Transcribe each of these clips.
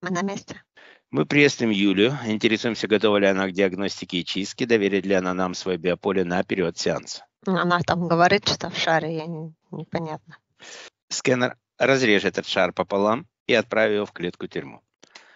Мы на месте. Мы приветствуем Юлию, интересуемся, готова ли она к диагностике и чистке, доверит ли она нам свое биополе на период сеанса. Она там говорит, что в шаре, я не, непонятно. Сканер разрежет этот шар пополам и отправит его в клетку тюрьму.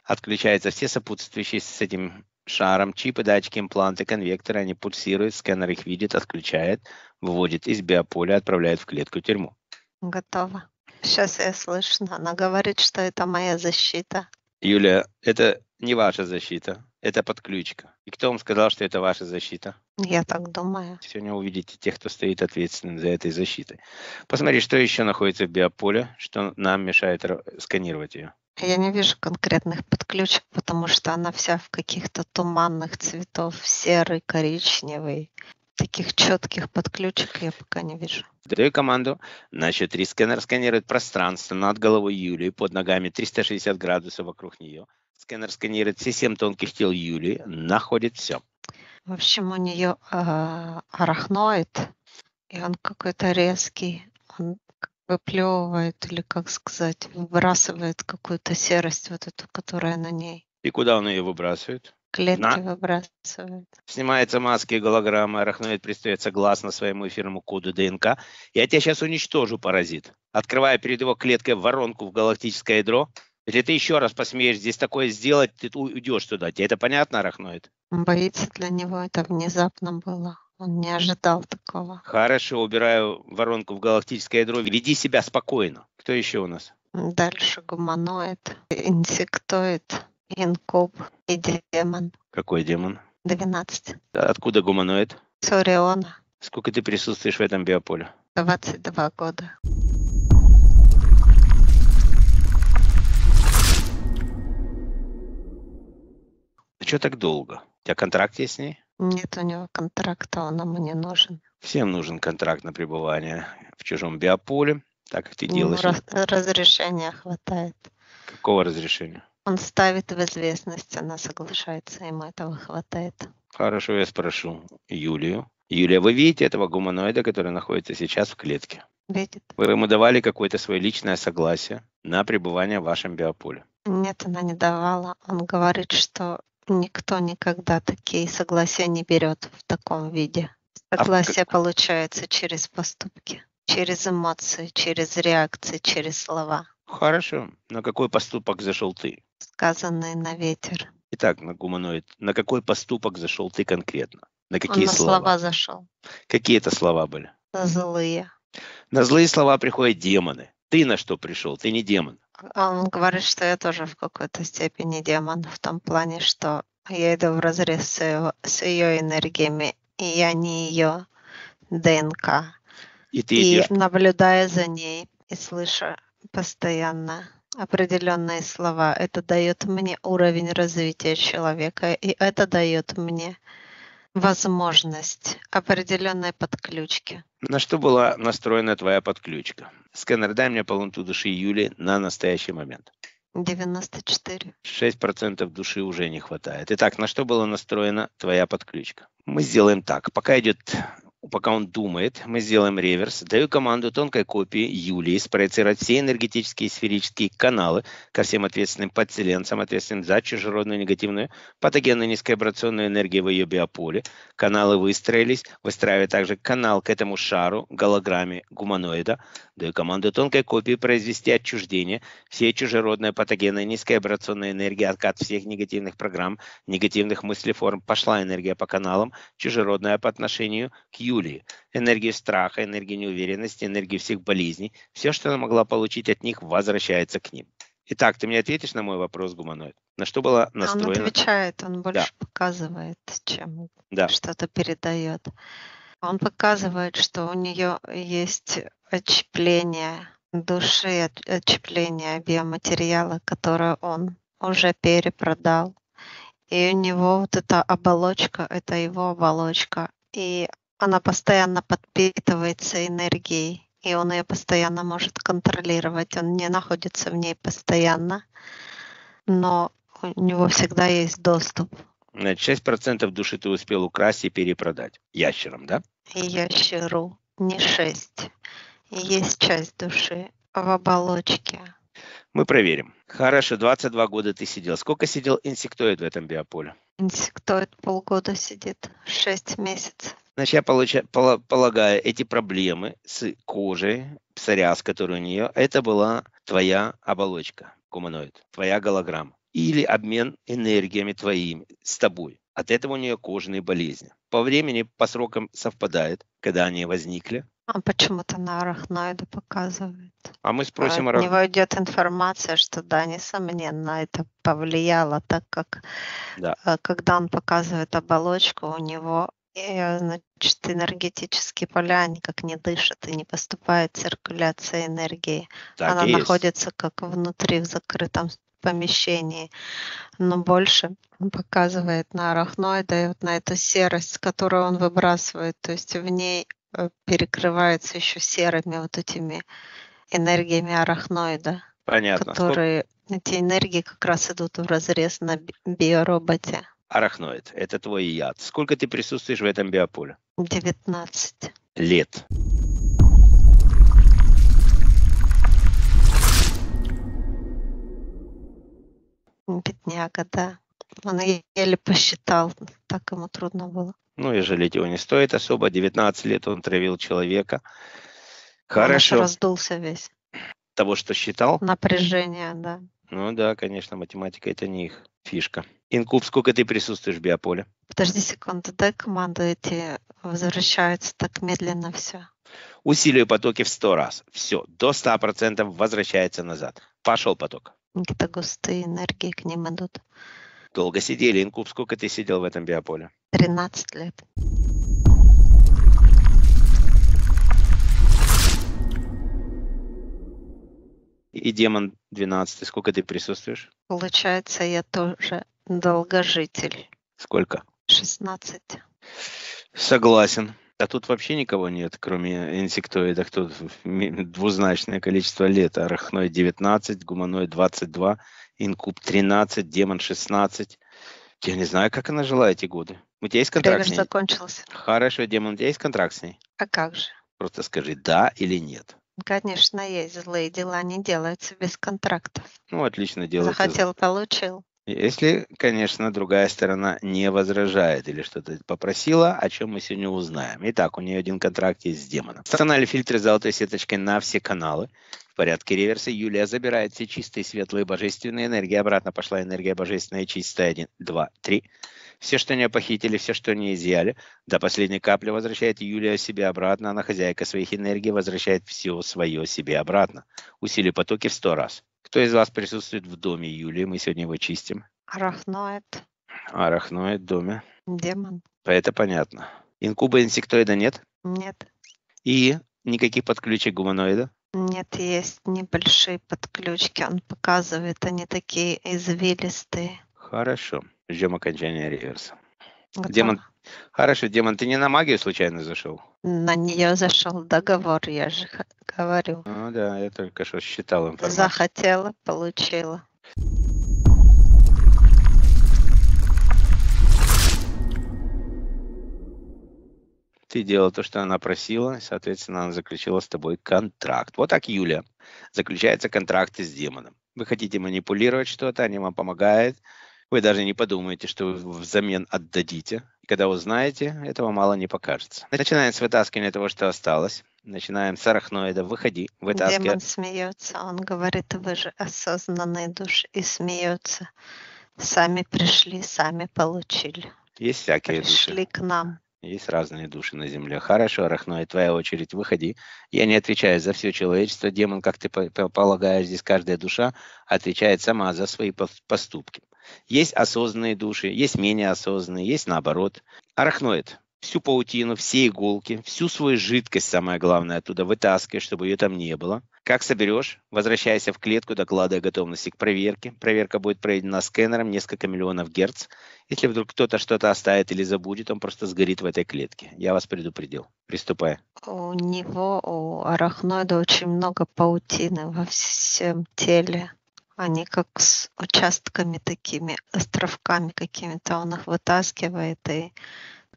Отключаются все сопутствующие с этим шаром чипы, датчики, импланты, конвекторы, они пульсируют, сканер их видит, отключает, выводит из биополя, отправляет в клетку тюрьму. Готово. Сейчас я слышно. Она говорит, что это моя защита. Юля, это не ваша защита, это подключка. И кто вам сказал, что это ваша защита? Я так думаю. Сегодня увидите тех, кто стоит ответственным за этой защитой. Посмотри, что еще находится в биополе, что нам мешает сканировать ее. Я не вижу конкретных подключек, потому что она вся в каких-то туманных цветов, серый, коричневый. Таких четких подключек я пока не вижу. Даю команду. На счет 3 сканер сканирует пространство над головой Юлии, под ногами 360 градусов вокруг нее. Сканер сканирует все семь тонких тел Юлии, находит все. В общем, у нее э, арахноид, и он какой-то резкий. Он выплевывает или, как сказать, выбрасывает какую-то серость вот эту, которая на ней. И куда он ее выбрасывает? Клетки на... выбрасывает. Снимается маски и голограммы, арахноид пристает согласно своему эфирному коду ДНК. Я тебя сейчас уничтожу, паразит. Открывая перед его клеткой воронку в галактическое ядро, если ты еще раз посмеешь здесь такое сделать, ты уйдешь туда. Тебе это понятно, арахноид? Боится для него это внезапно было. Он не ожидал такого. Хорошо, убираю воронку в галактическое ядро. Веди себя спокойно. Кто еще у нас? Дальше гуманоид, инсектоид, инкуб и демон. Какой демон? 12. Откуда гуманоид? С Ориона. Сколько ты присутствуешь в этом биополе? 22 года. А что так долго? У тебя контракт есть с ней? Нет у него контракта, он нам не нужен. Всем нужен контракт на пребывание в чужом биополе, так как ты делаешь. Раз, разрешения хватает. Какого разрешения? Он ставит в известность, она соглашается, ему этого хватает. Хорошо, я спрошу Юлию. Юлия, вы видите этого гуманоида, который находится сейчас в клетке? Видит. Вы ему давали какое-то свое личное согласие на пребывание в вашем биополе? Нет, она не давала. Он говорит, что Никто никогда такие согласия не берет в таком виде. А Согласие а получается через поступки, через эмоции, через реакции, через слова. Хорошо. На какой поступок зашел ты? Сказанный на ветер. Итак, на гуманоид. На какой поступок зашел ты конкретно? На какие Он слова? на слова зашел. Какие это слова были? Злые. На злые слова приходят демоны. Ты на что пришел? Ты не демон. Он говорит, что я тоже в какой-то степени демон, в том плане, что я иду в разрез с ее, с ее энергиями, и я не ее ДНК. И ты и идешь... наблюдая за ней и слыша постоянно определенные слова, это дает мне уровень развития человека, и это дает мне возможность определенной подключки. На что была настроена твоя подключка? Сканер, дай мне полноту души Юли на настоящий момент. 94. 6% души уже не хватает. Итак, на что была настроена твоя подключка? Мы сделаем так. Пока идет пока он думает, мы сделаем реверс. Даю команду тонкой копии Юлии спроецировать все энергетические сферические каналы ко всем ответственным подселенцам, ответственным за чужеродную негативную патогенную низковибрационную энергию в ее биополе. Каналы выстроились. Выстраивая также канал к этому шару, голограмме гуманоида. Даю команду тонкой копии произвести отчуждение всей чужеродной патогенной низковибрационной энергии, откат всех негативных программ, негативных мыслеформ. Пошла энергия по каналам, чужеродная по отношению к Юлии Юлии, энергию страха, энергию неуверенности, энергию всех болезней. Все, что она могла получить от них, возвращается к ним. Итак, ты мне ответишь на мой вопрос, гуманоид? На что была настроена? Он отвечает, он больше да. показывает, чем да. что-то передает. Он показывает, что у нее есть отщепление души, отщепление биоматериала, которое он уже перепродал. И у него вот эта оболочка, это его оболочка. И она постоянно подпитывается энергией, и он ее постоянно может контролировать. Он не находится в ней постоянно, но у него всегда есть доступ. Значит, 6% души ты успел украсть и перепродать ящерам, да? Ящеру не 6. И есть часть души в оболочке. Мы проверим. Хорошо, 22 года ты сидел. Сколько сидел инсектоид в этом биополе? Инсектоид полгода сидит, 6 месяцев. Значит, я получаю, полагаю, эти проблемы с кожей, псориаз, который у нее, это была твоя оболочка, гуманоид, твоя голограмма. Или обмен энергиями твоими с тобой. От этого у нее кожные болезни. По времени, по срокам совпадает, когда они возникли. А почему-то на арахноида показывает. А мы спросим... От него идет информация, что да, несомненно, это повлияло, так как да. Э, когда он показывает оболочку, у него и, значит, энергетические поля никак не дышат и не поступает циркуляция энергии. Так Она находится есть. как внутри в закрытом помещении, но больше он показывает на арахноида и вот на эту серость, которую он выбрасывает, то есть в ней э, перекрывается еще серыми вот этими энергиями арахноида. Понятно. Которые, эти энергии как раз идут в разрез на биороботе. Арахноид – это твой яд. Сколько ты присутствуешь в этом биополе? 19. Лет. Бедняга, да. Он еле посчитал, так ему трудно было. Ну и жалеть его не стоит особо. 19 лет он травил человека. Хорошо. Он раздулся весь. Того, что считал? Напряжение, да. Ну да, конечно, математика это не их фишка. Инкуб, сколько ты присутствуешь в биополе? Подожди секунду, дай команду, эти возвращаются так медленно все. Усиливаю потоки в 100 раз. Все, до 100% возвращается назад. Пошел поток. Какие-то густые энергии к ним идут. Долго сидели. Инкуб, сколько ты сидел в этом биополе? 13 лет. И демон 12, сколько ты присутствуешь? Получается, я тоже долгожитель. Сколько? 16. Согласен. А тут вообще никого нет, кроме инсектоидов. Тут двузначное количество лет. Арахноид 19, гуманоид 22, инкуб 13, демон 16. Я не знаю, как она жила эти годы. У тебя есть контракт Время с ней? закончился. Хорошо, демон, у тебя есть контракт с ней? А как же? Просто скажи да или нет. Конечно, есть злые дела, не делаются без контрактов. Ну, отлично делается. Захотел, получил. Если, конечно, другая сторона не возражает или что-то попросила, о чем мы сегодня узнаем. Итак, у нее один контракт есть с демоном. Установили фильтры золотой сеточкой на все каналы. В порядке реверса Юлия забирает все чистые, светлые, божественные энергии. Обратно пошла энергия божественная чистая. Один, два, три. Все, что не похитили, все, что не изъяли, до последней капли возвращает Юлия себе обратно. Она хозяйка своих энергий, возвращает все свое себе обратно. Усили потоки в сто раз. Кто из вас присутствует в доме Юлии? Мы сегодня его чистим. Арахноид. Арахноид в доме. Демон. Это понятно. Инкуба инсектоида нет? Нет. И никаких подключек гуманоида? Нет, есть небольшие подключки. Он показывает, они такие извилистые. Хорошо. Ждем окончания реверса. Готово. Демон, хорошо, Демон, ты не на магию случайно зашел? На нее зашел договор, я же говорю. Ну да, я только что считал информацию. Захотела, получила. Ты делала то, что она просила, соответственно, она заключила с тобой контракт. Вот так, Юля, заключается контракт с демоном. Вы хотите манипулировать что-то, они вам помогают, вы даже не подумаете, что вы взамен отдадите. И когда узнаете, этого мало не покажется. Начинаем с вытаскивания того, что осталось. Начинаем с арахноида. Выходи, вытаскивай. Демон смеется. Он говорит, вы же осознанные души. И смеется. Сами пришли, сами получили. Есть всякие Пришли души. к нам. Есть разные души на земле. Хорошо, Арахноид, твоя очередь, выходи. Я не отвечаю за все человечество. Демон, как ты полагаешь, здесь каждая душа отвечает сама за свои поступки. Есть осознанные души, есть менее осознанные, есть наоборот. Арахноид. Всю паутину, все иголки, всю свою жидкость, самое главное, оттуда вытаскивай, чтобы ее там не было. Как соберешь, возвращайся в клетку, докладывая готовности к проверке. Проверка будет проведена сканером несколько миллионов герц. Если вдруг кто-то что-то оставит или забудет, он просто сгорит в этой клетке. Я вас предупредил. Приступай. У него, у арахноида очень много паутины во всем теле. Они как с участками такими, островками какими-то. Он их вытаскивает и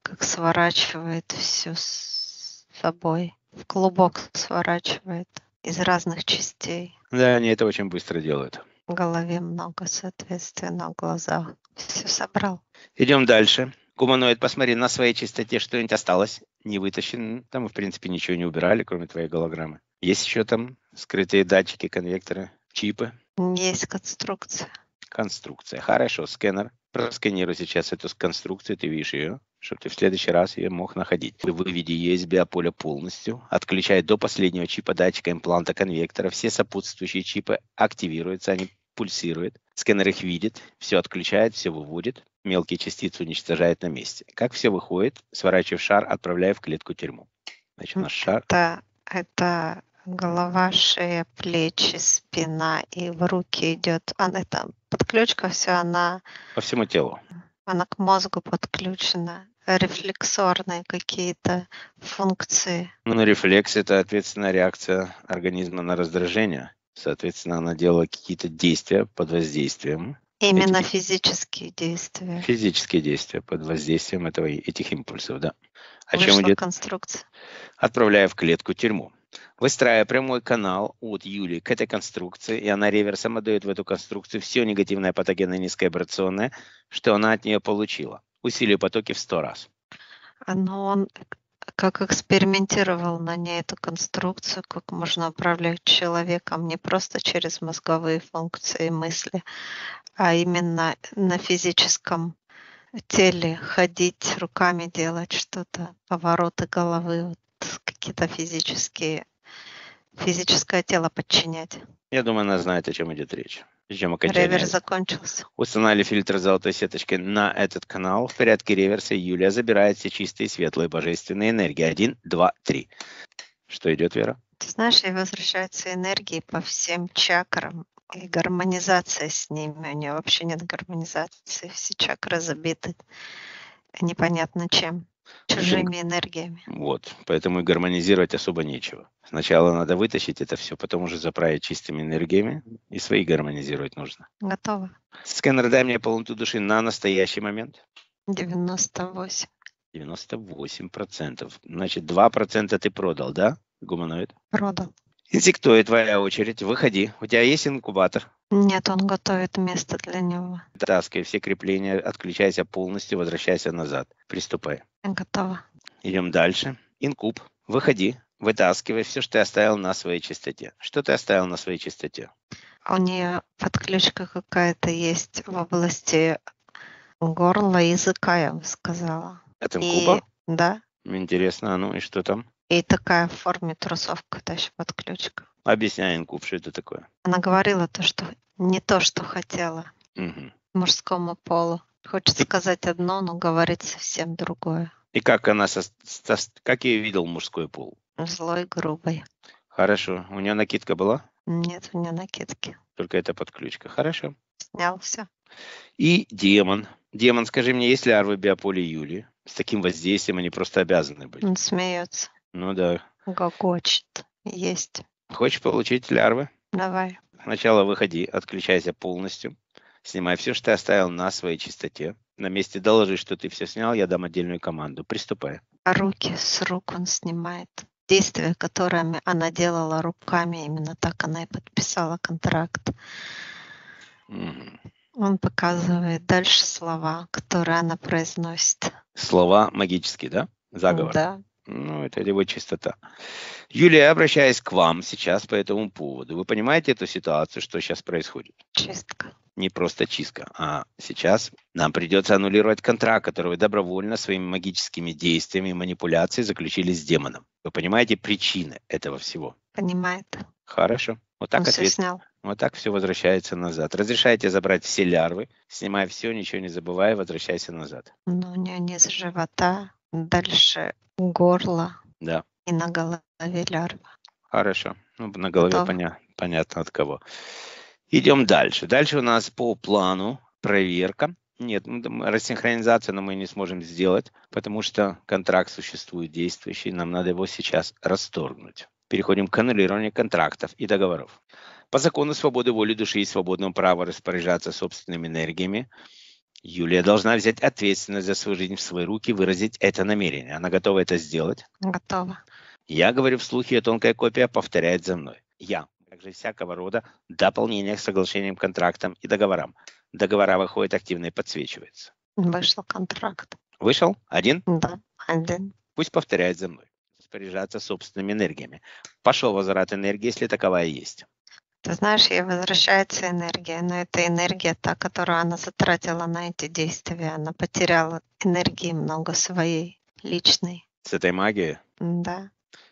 как сворачивает все с собой. В клубок сворачивает из разных частей. Да, они это очень быстро делают. в голове много, соответственно, в глазах. Все собрал. Идем дальше. Гуманоид, посмотри на своей чистоте, что-нибудь осталось, не вытащен. Там в принципе, ничего не убирали, кроме твоей голограммы. Есть еще там скрытые датчики, конвекторы, чипы? Есть конструкция. Конструкция. Хорошо, сканер. Просканируй сейчас эту конструкцию, ты видишь ее, чтобы ты в следующий раз ее мог находить. Выведи USB поле полностью, отключай до последнего чипа датчика импланта конвектора. Все сопутствующие чипы активируются, они пульсируют. Сканер их видит, все отключает, все выводит, мелкие частицы уничтожает на месте. Как все выходит, сворачивая шар, отправляя в клетку тюрьму. Значит, наш шар... Это, это голова, шея, плечи, спина и в руки идет. Она это подключка все, она... По всему телу. Она к мозгу подключена. Рефлексорные какие-то функции. Ну, рефлекс – это ответственная реакция организма на раздражение. Соответственно, она делала какие-то действия под воздействием. Именно этих... физические действия. Физические действия под воздействием этого, этих импульсов, да. О Вышла чем идет? конструкция. Отправляя в клетку тюрьму. Выстраивая прямой канал от Юли к этой конструкции, и она реверсом отдает в эту конструкцию все негативное патогенное низковибрационное, что она от нее получила. Усилие потоки в сто раз. Но он как экспериментировал на ней эту конструкцию, как можно управлять человеком не просто через мозговые функции и мысли, а именно на физическом теле ходить, руками делать что-то, повороты головы, вот какие-то физические, физическое тело подчинять. Я думаю, она знает, о чем идет речь. Причем Ревер закончился. Установили фильтр золотой сеточкой на этот канал. В порядке реверса Юлия забирает все чистые, светлые, божественные энергии. Один, два, три. Что идет, Вера? Ты знаешь, и возвращаются энергии по всем чакрам. И гармонизация с ними. У нее вообще нет гармонизации. Все чакры забиты непонятно чем чужими энергиями. Вот, поэтому и гармонизировать особо нечего. Сначала надо вытащить это все, потом уже заправить чистыми энергиями, и свои гармонизировать нужно. Готово. Сканер, дай мне полноту души на настоящий момент. 98. 98 процентов. Значит, 2 процента ты продал, да, гуманоид? Продал. Инсектоид, твоя очередь. Выходи. У тебя есть инкубатор? Нет, он готовит место для него. Таскай все крепления, отключайся полностью, возвращайся назад. Приступай. Готово. Идем дальше. Инкуб. Выходи. Вытаскивай все, что ты оставил на своей чистоте. Что ты оставил на своей чистоте? У нее подключка какая-то есть в области горла языка, я бы сказала. Это инкуба? И... Да. Интересно, а ну и что там? И такая в форме трусовка, та еще подключка. Объясняй, Инкуб, что это такое? Она говорила то, что не то, что хотела угу. мужскому полу. Хочется и... сказать одно, но говорит совсем другое. И как она, со... как ее видел мужской пол? Злой, грубой. Хорошо. У нее накидка была? Нет, у нее накидки. Только это подключка. Хорошо. Снял все. И демон. Демон, скажи мне, есть ли арвы биополя Юли? С таким воздействием они просто обязаны быть. Он смеется. Ну да. Гогочет. Есть. Хочешь получить лярвы? Давай. Сначала выходи, отключайся полностью. Снимай все, что ты оставил на своей чистоте. На месте доложи, что ты все снял, я дам отдельную команду. Приступай. А руки с рук он снимает. Действия, которыми она делала руками, именно так она и подписала контракт. Mm. Он показывает дальше слова, которые она произносит. Слова магические, да? Заговор. Да. Ну, это его чистота. Юлия, обращаясь к вам сейчас по этому поводу. Вы понимаете эту ситуацию, что сейчас происходит? Чистка. Не просто чистка, а сейчас нам придется аннулировать контракт, который вы добровольно своими магическими действиями и манипуляцией заключили с демоном. Вы понимаете причины этого всего? Понимает. Хорошо. Вот так Он ответ... все снял. Вот так все возвращается назад. Разрешайте забрать все лярвы, снимай все, ничего не забывай, возвращайся назад. Ну, у нее низ живота, дальше горло да. и на голове лярва. Хорошо. Ну, на голове поня- понятно от кого. Идем дальше. Дальше у нас по плану проверка. Нет, ну, рассинхронизацию мы не сможем сделать, потому что контракт существует действующий, нам надо его сейчас расторгнуть. Переходим к аннулированию контрактов и договоров. По закону свободы воли души и свободного права распоряжаться собственными энергиями, Юлия должна взять ответственность за свою жизнь в свои руки, выразить это намерение. Она готова это сделать? Готова. Я говорю вслух, и тонкая копия повторяет за мной. Я также всякого рода дополнения к соглашениям, контрактам и договорам. Договора выходят активно и подсвечиваются. Вышел контракт. Вышел? Один? Да, один. Пусть повторяет за мной. Распоряжаться собственными энергиями. Пошел возврат энергии, если таковая есть. Ты знаешь, ей возвращается энергия, но это энергия та, которую она затратила на эти действия. Она потеряла энергии много своей, личной. С этой магией? Да.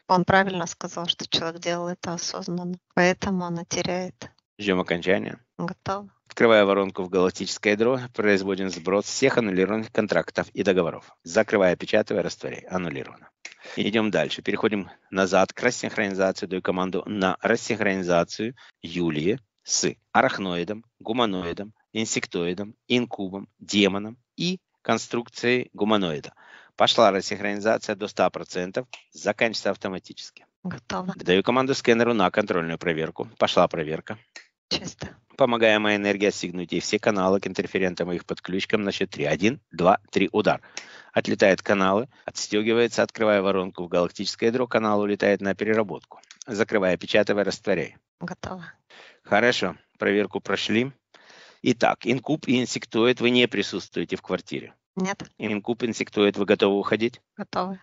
Он правильно сказал, что человек делал это осознанно. Поэтому она теряет. Ждем окончания. Готово. Открывая воронку в галактическое ядро, производим сброс всех аннулированных контрактов и договоров. Закрывая, печатая, растворяй. Аннулировано. Идем дальше. Переходим назад к рассинхронизации. Даю команду на рассинхронизацию Юлии с арахноидом, гуманоидом, инсектоидом, инкубом, демоном и конструкцией гуманоида. Пошла рассинхронизация до 100%, заканчивается автоматически. Готово. Даю команду скэнеру на контрольную проверку. Пошла проверка. Чисто. Помогая моей энергии отстегнуть ей все каналы к интерферентам и их подключкам на счет 3. 1, 2, 3, удар. Отлетают каналы, отстегивается, открывая воронку в галактическое ядро, канал улетает на переработку. Закрывая, печатая, растворяй. Готово. Хорошо, проверку прошли. Итак, инкуб и инсектоид, вы не присутствуете в квартире. Нет. Инкуб, инсектоид, вы готовы уходить? Готовы.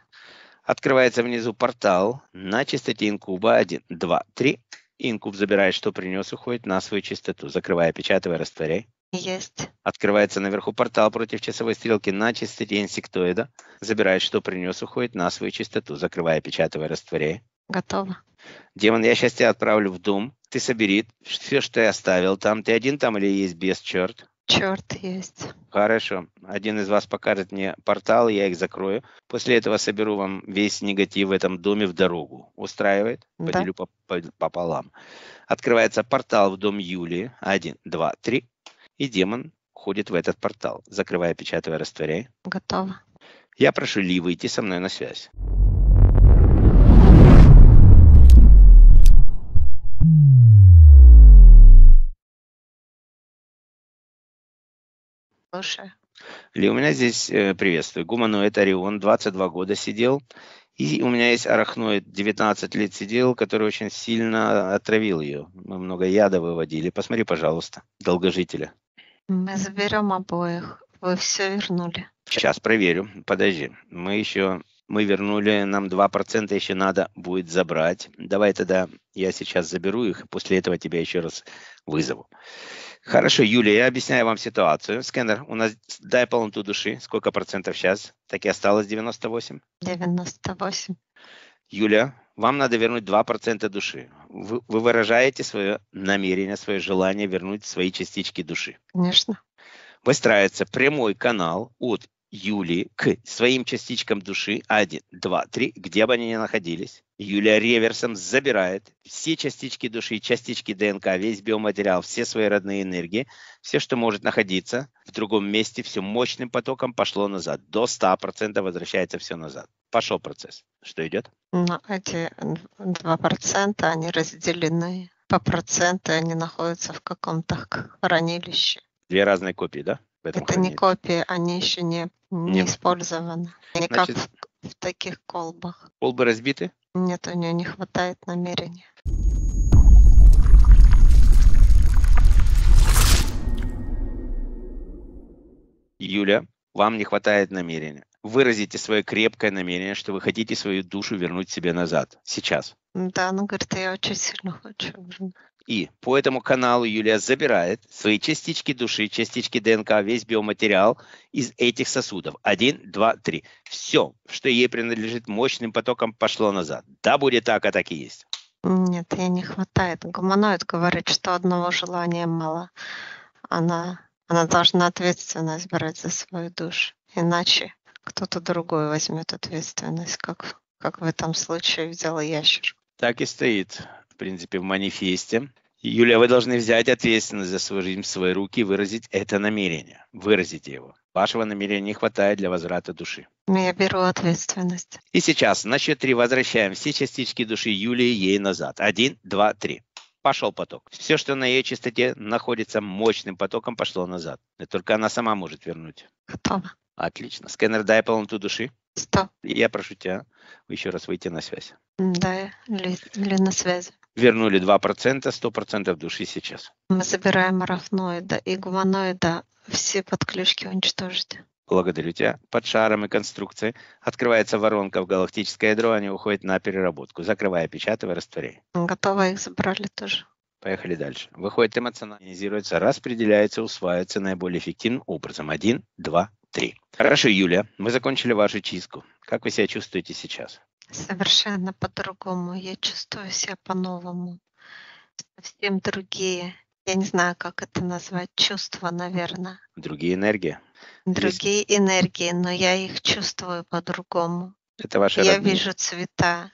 Открывается внизу портал на частоте инкуба 1, 2, 3. Инкуб забирает, что принес, уходит на свою частоту. Закрывая, печатая, растворяй. Есть. Открывается наверху портал против часовой стрелки на частоте инсектоида. Забирает, что принес, уходит на свою частоту. Закрывая, печатая, растворяй. Готово. Демон, я сейчас тебя отправлю в дом. Ты собери все, что я оставил там. Ты один там или есть без черт? Черт есть. Хорошо. Один из вас покажет мне портал, я их закрою. После этого соберу вам весь негатив в этом доме в дорогу. Устраивает? Да. Поделю по- по- пополам. Открывается портал в дом Юлии. Один, два, три. И демон входит в этот портал. Закрывая, печатая, растворяй. Готово. Я прошу Ли выйти со мной на связь. Слушай. Ли, у меня здесь, э, приветствую, гуманоид Орион, 22 года сидел. И у меня есть арахноид, 19 лет сидел, который очень сильно отравил ее. Мы много яда выводили. Посмотри, пожалуйста, долгожителя. Мы заберем обоих. Вы все вернули. Сейчас проверю. Подожди. Мы еще, мы вернули, нам 2% еще надо будет забрать. Давай тогда я сейчас заберу их, после этого тебя еще раз вызову. Хорошо, Юлия, я объясняю вам ситуацию. Скэнер, у нас дай полноту души. Сколько процентов сейчас? Так и осталось 98? 98. Юля, вам надо вернуть 2% души. Вы, вы выражаете свое намерение, свое желание вернуть свои частички души. Конечно. Выстраивается прямой канал от Юли к своим частичкам души 1, 2, 3, где бы они ни находились. Юлия реверсом забирает все частички души, частички ДНК, весь биоматериал, все свои родные энергии, все, что может находиться в другом месте, все мощным потоком пошло назад. До 100% возвращается все назад. Пошел процесс. Что идет? Но эти 2% они разделены по проценту, они находятся в каком-то хранилище. Две разные копии, да? Это не хранилище? копии, они еще не, не Нет. использованы. Они Значит- как в, в таких колбах. Колбы разбиты? Нет, у нее не хватает намерения. Юля, вам не хватает намерения. Выразите свое крепкое намерение, что вы хотите свою душу вернуть себе назад. Сейчас. Да, она говорит, я очень сильно хочу. Вернуть». И по этому каналу Юлия забирает свои частички души, частички ДНК, весь биоматериал из этих сосудов. Один, два, три. Все, что ей принадлежит мощным потоком, пошло назад. Да, будет так, а так и есть. Нет, ей не хватает. Гуманоид говорит, что одного желания мало. Она, она должна ответственность брать за свою душу. Иначе кто-то другой возьмет ответственность, как, как в этом случае взял ящер. Так и стоит, в принципе, в манифесте. Юлия, вы должны взять ответственность за свою жизнь в свои руки и выразить это намерение. Выразите его. Вашего намерения не хватает для возврата души. Но я беру ответственность. И сейчас на счет три возвращаем все частички души Юлии ей назад. Один, два, три. Пошел поток. Все, что на ее частоте находится мощным потоком, пошло назад. И только она сама может вернуть. Готово. Отлично. Скэнер, дай полноту души. Сто. Я прошу тебя еще раз выйти на связь. Да, ли, ли на связи. Вернули 2%, 100% души сейчас. Мы забираем арафноида и гуманоида, все подключки уничтожить. Благодарю тебя. Под шаром и конструкцией открывается воронка в галактическое ядро, они уходят на переработку. Закрывая, печатывая, растворяй. Готово, их забрали тоже. Поехали дальше. Выходит эмоционализируется, распределяется, усваивается наиболее эффективным образом. Один, два, три. Хорошо, Юля, мы закончили вашу чистку. Как вы себя чувствуете сейчас? Совершенно по-другому. Я чувствую себя по-новому. Совсем другие. Я не знаю, как это назвать. Чувства, наверное. Другие энергии? Другие Здесь... энергии, но я их чувствую по-другому. Это ваши Я родные. вижу цвета,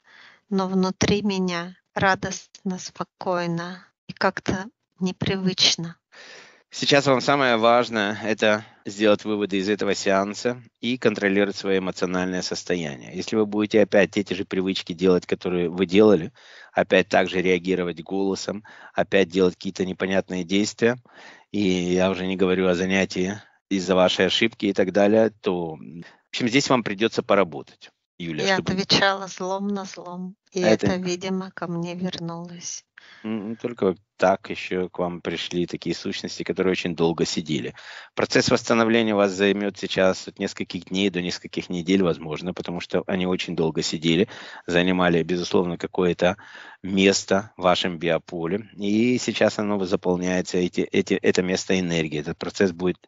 но внутри меня радостно, спокойно и как-то непривычно. Сейчас вам самое важное – это сделать выводы из этого сеанса и контролировать свое эмоциональное состояние. Если вы будете опять те же привычки делать, которые вы делали, опять также реагировать голосом, опять делать какие-то непонятные действия, и я уже не говорю о занятии из-за вашей ошибки и так далее, то, в общем, здесь вам придется поработать. Юля, Я чтобы... отвечала злом на злом, и а это... это, видимо, ко мне вернулось. Только так еще к вам пришли такие сущности, которые очень долго сидели. Процесс восстановления у вас займет сейчас от нескольких дней до нескольких недель, возможно, потому что они очень долго сидели, занимали, безусловно, какое-то место в вашем биополе, и сейчас оно заполняется, эти, эти, это место энергии. Этот процесс будет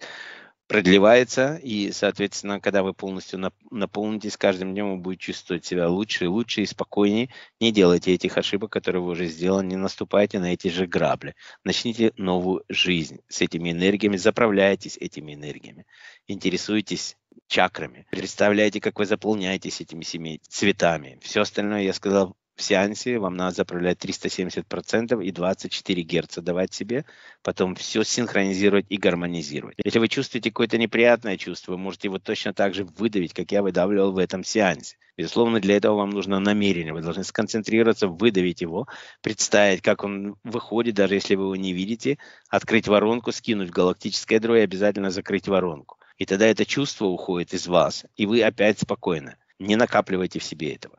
продлевается, и, соответственно, когда вы полностью наполнитесь, каждым днем вы будете чувствовать себя лучше и лучше и спокойнее. Не делайте этих ошибок, которые вы уже сделали, не наступайте на эти же грабли. Начните новую жизнь с этими энергиями, заправляйтесь этими энергиями, интересуйтесь чакрами, представляете, как вы заполняетесь этими семи цветами. Все остальное я сказал в сеансе вам надо заправлять 370% и 24 Гц давать себе, потом все синхронизировать и гармонизировать. Если вы чувствуете какое-то неприятное чувство, вы можете его точно так же выдавить, как я выдавливал в этом сеансе. Безусловно, для этого вам нужно намерение. Вы должны сконцентрироваться, выдавить его, представить, как он выходит, даже если вы его не видите, открыть воронку, скинуть в галактическое ядро и обязательно закрыть воронку. И тогда это чувство уходит из вас, и вы опять спокойны. Не накапливайте в себе этого.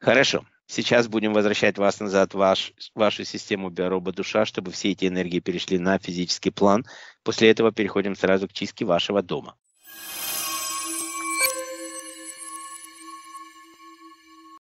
Хорошо. Сейчас будем возвращать вас назад ваш, вашу систему биороба-душа, чтобы все эти энергии перешли на физический план. После этого переходим сразу к чистке вашего дома.